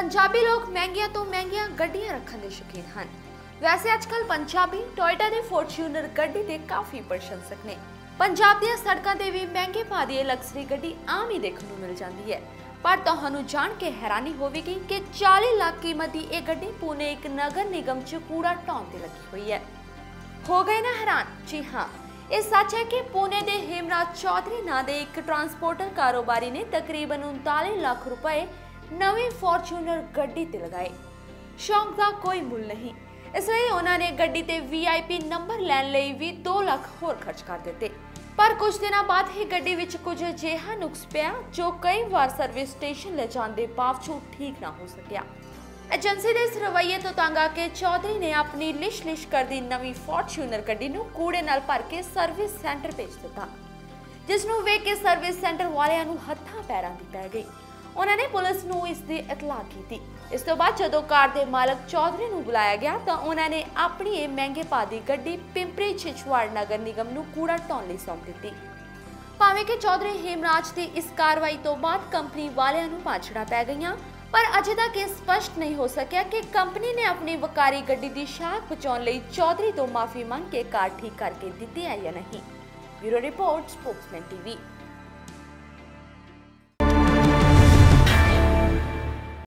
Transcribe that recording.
ਪੰਜਾਬੀ ਲੋਕ ਮਹਿੰਗੀਆਂ ਤੋਂ ਮਹਿੰਗੀਆਂ ਗੱਡੀਆਂ ਰੱਖਣ ਦੇ ਸ਼ੌਕੀਨ ਹਨ। ਵੈਸੇ ਅੱਜਕੱਲ ਪੰਜਾਬੀ, ਟੋਇਟਾ ਦੇ ਫੋਰਚੂਨਰ ਗੱਡੀ ਦੇ ਕਾਫੀ ਪ੍ਰਸ਼ੰਸਕ ਨੇ। ਪੰਜਾਬ ਦੀਆਂ ਸੜਕਾਂ ਤੇ ਵੀ ਮਹਿੰਗੇ ਭਾਅ ਦੀ ਇਹ ਲਗਜ਼ਰੀ ਗੱਡੀ ਆਮ ਹੀ ਦੇਖਣ ਨੂੰ ਮਿਲ ਜਾਂਦੀ ਹੈ। ਪਰ ਤੁਹਾਨੂੰ ਜਾਣ ਕੇ ਹੈਰਾਨੀ ਹੋਵੇਗੀ ਕਿ 40 ਲੱਖ ਕੀਮਤ ਦੀ ਇਹ ਗੱਡੀ ਪੁਣੇ ਇੱਕ ਨਗਰ ਨਿਗਮ 'ਚ ਕੂੜਾ ਢਾਉਣ ਤੇ ਲੱਗੀ ਹੋਈ ਹੈ। ਹੋ ਗਏ ਨਾ ਹੈਰਾਨ? ਜੀ ਹਾਂ, ਇਹ ਸੱਚ ਹੈ ਕਿ ਪੁਣੇ ਦੇ ਹੇਮਰਾਜ ਚੌਧਰੀ ਨਾਂ ਦੇ ਇੱਕ ਟਰਾਂਸਪੋਰਟਰ ਕਾਰੋਬਾਰੀ ਨੇ ਤਕਰੀਬਨ 39 ਲੱਖ ਰੁਪਏ ਨਵੀਂ ਫੋਰਚੂਨਰ ਗੱਡੀ ਤੇ ਲਗਾਏ। ਸ਼ੌਂਕ ਦਾ ਕੋਈ ਮੁੱਲ ਨਹੀਂ। ਇਸ ਲਈ ਉਹਨਾਂ ਨੇ ਗੱਡੀ ਤੇ ਵੀਆਈਪੀ ਨੰਬਰ ਲੈਣ ਲਈ ਵੀ 2 ਲੱਖ ਹੋਰ ਖਰਚ ਕਰ ਦਿੱਤੇ। ਪਰ ਕੁਝ ਦਿਨਾਂ ਬਾਅਦ ਹੀ ਗੱਡੀ ਵਿੱਚ ਕੁਝ ਅਜਿਹਾ ਨੁਕਸ ਪਿਆ, ਜੋ ਕਈ ਵਾਰ ਸਰਵਿਸ ਸਟੇਸ਼ਨ ਲੈ ਜਾਣ ਬਾਵਜੂਦ ਠੀਕ ਨਾ ਹੋ ਸਕਿਆ। ਏਜੰਸੀ ਦੇ ਇਸ ਰਵੱਈਏ ਤੋਂ ਤੰਗ ਆ ਕੇ ਚੌਧਰੀ ਨੇ ਆਪਣੀ ਲਿਸ਼-ਲਿਸ਼ ਕਰਦੀ ਨਵੀਂ ਫੋਰਚੂਨਰ ਗੱਡੀ ਨੂੰ ਕੂੜੇ ਨਾਲ ਭਰ ਕੇ ਸਰਵਿਸ ਸੈਂਟਰ ਭੇਜ ਦਿੱਤਾ, ਜਿਸ ਨੂੰ ਵੇਖ ਕੇ ਸਰਵਿਸ ਸੈਂਟਰ ਵਾਲਿਆਂ ਨੂੰ ਹੱਥਾਂ ਪੈਰਾਂ ਦੀ ਪੈ ਗਈ। ਉਹਨਾਂ ਨੇ ਪੁਲਿਸ ਨੂੰ ਇਸ ਦੀ ਇਤਲਾਹ ਕੀਤੀ। ਇਸ ਤੋਂ ਬਾਅਦ ਜਦੋਂ ਕਾਰ ਦੇ ਮਾਲਕ ਚੌਧਰੀ ਨੂੰ ਬੁਲਾਇਆ ਗਿਆ, ਤਾਂ ਉਹਨਾਂ ਨੇ ਆਪਣੀ ਇਹ ਮਹਿੰਗੇ ਭਾਅ ਦੀ ਗੱਡੀ ਪਿੰਪਰੀ ਛਿਛਵਾੜ ਨਗਰ ਨਿਗਮ ਨੂੰ ਕੂੜਾ ਢਾਉਣ ਲਈ ਸੌਂਪ ਦਿੱਤੀ। ਭਾਵੇਂ ਕਿ ਚੌਧਰੀ ਹੇਮਰਾਜ ਦੀ ਇਸ ਕਾਰਵਾਈ ਤੋਂ ਬਾਅਦ ਕੰਪਨੀ ਵਾਲਿਆਂ ਨੂੰ ਪਾਛੜਾ ਪੈ ਗਈਆਂ, ਪਰ ਅਜੇ ਤੱਕ ਇਹ ਸਪਸ਼ਟ ਨਹੀਂ ਹੋ ਸਕਿਆ ਕਿ ਕੰਪਨੀ ਨੇ ਆਪਣੀ ਵਕਾਰੀ ਗੱਡੀ ਦੀ ਸ਼ਾਖ ਬਚਾਉਣ ਲਈ ਚੌਧਰੀ ਤੋਂ ਮਾਫੀ ਮੰਗ ਕੇ ਕਾਰ ਠੀਕ ਕਰਕੇ ਦਿੱਤੀ ਹੈ ਜਾਂ ਨਹੀਂ। Bureau report, Spokesman TV.